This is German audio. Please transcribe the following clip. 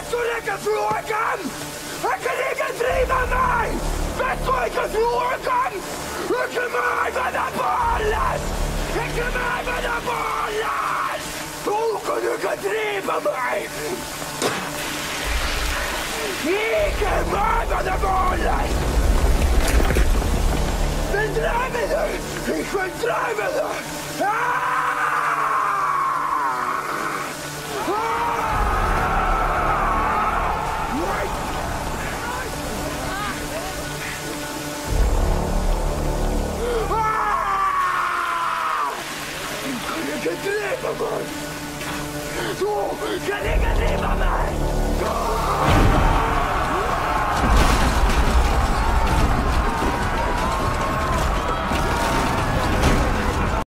Metsujke fluorkan! Akademik driva maj! Metsujke fluorkan! Ekemajve na bolles! Ich na bolles! Ukudike driva maj! Ekemajve na bolles! Vertreibe dich! Ich vertreibe dich! 金がねえと思う。そう、